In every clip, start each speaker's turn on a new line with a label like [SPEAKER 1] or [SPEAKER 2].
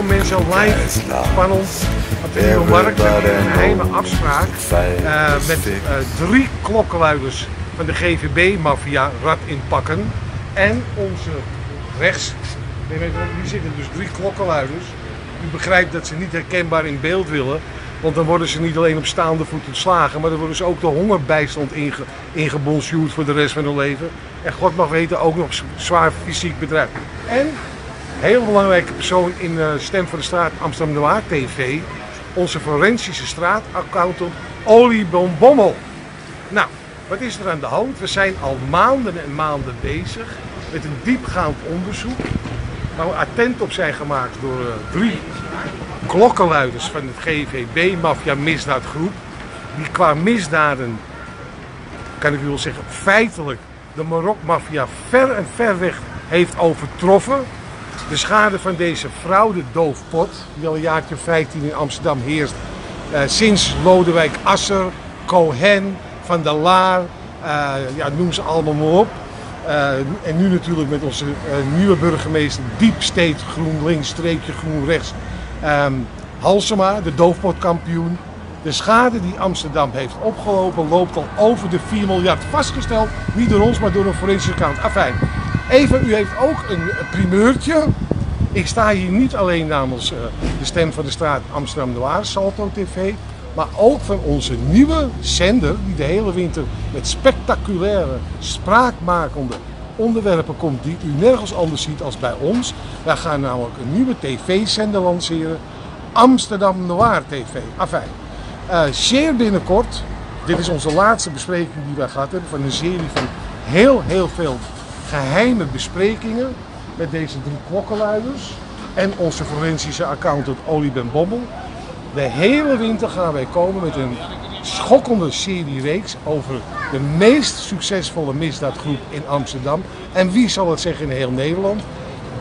[SPEAKER 1] live spannend op de Nieuwe Markt. We hebben een geheime afspraak uh, met uh, drie klokkenluiders van de GVB-maffia Rad in Pakken. En onze rechts, hier zitten dus drie klokkenluiders. U begrijpt dat ze niet herkenbaar in beeld willen. Want dan worden ze niet alleen op staande voet ontslagen, maar dan worden ze ook de hongerbijstand inge, ingebonjourd voor de rest van hun leven. En God mag weten ook nog zwaar fysiek bedrijf. En, heel belangrijke persoon in Stem voor de Straat Amsterdam Noir TV, onze forensische straataccountant Olie Bommel. Nou, wat is er aan de hand? We zijn al maanden en maanden bezig met een diepgaand onderzoek waar we attent op zijn gemaakt door uh, drie klokkenluiders van het GVB, Mafia Misdaadgroep, die qua misdaden, kan ik u wel zeggen, feitelijk de Marok-maffia ver en ver weg heeft overtroffen. De schade van deze fraude doofpot, die al een jaartje 15 in Amsterdam heerst, uh, sinds Lodewijk Asser, Cohen, Van der Laar, uh, ja, noem ze allemaal maar op. Uh, en nu natuurlijk met onze nieuwe burgemeester, diep state GroenLinks, streepje groen rechts, Um, Halsema, de doofpotkampioen. De schade die Amsterdam heeft opgelopen loopt al over de 4 miljard. Vastgesteld, niet door ons, maar door een forensische account. Afijn, even, u heeft ook een primeurtje. Ik sta hier niet alleen namens uh, de stem van de straat Amsterdam Noir, Salto TV. Maar ook van onze nieuwe zender, die de hele winter met spectaculaire, spraakmakende onderwerpen komt die u nergens anders ziet als bij ons. Wij gaan namelijk een nieuwe tv-zender lanceren. Amsterdam Noir TV. Afijn. Uh, zeer binnenkort, dit is onze laatste bespreking die wij gehad hebben van een serie van heel, heel veel geheime besprekingen met deze drie klokkenluiders en onze forensische accountant Olie Ben. De hele winter gaan wij komen met een schokkende serie reeks over de meest succesvolle misdaadgroep in Amsterdam. En wie zal het zeggen in heel Nederland?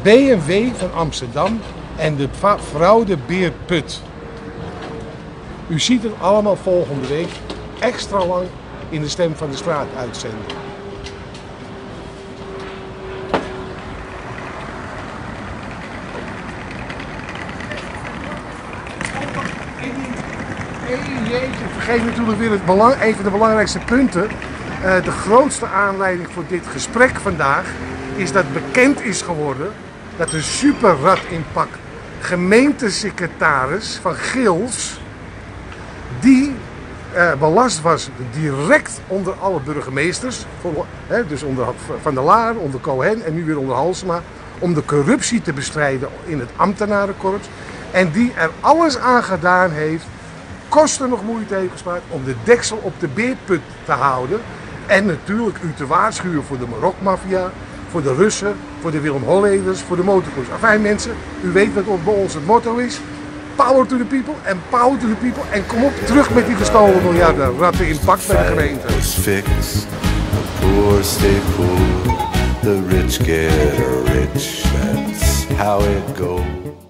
[SPEAKER 1] BMW van Amsterdam en de fraude Beerput. U ziet het allemaal volgende week extra lang in de Stem van de Straat uitzenden. Jeetje, vergeet natuurlijk weer het belang, een van de belangrijkste punten. Uh, de grootste aanleiding voor dit gesprek vandaag is dat bekend is geworden dat de pak gemeentesecretaris van Gils, die uh, belast was direct onder alle burgemeesters, voor, dus onder Van der Laar, onder Cohen en nu weer onder Halsema, om de corruptie te bestrijden in het ambtenarenkorps. En die er alles aan gedaan heeft kosten nog moeite heeft gespaard om de deksel op de beerput te houden. En natuurlijk u te waarschuwen voor de Marokmafia, voor de Russen, voor de Willem Holleders, voor de motorclubs. Afijn mensen, u weet wat bij ons het motto is. Power to the people en power to the people. En kom op, terug met die gestolen miljarden. Ratten in pak bij de gemeente. The poor stay poor, the rich get rich. That's how it goes.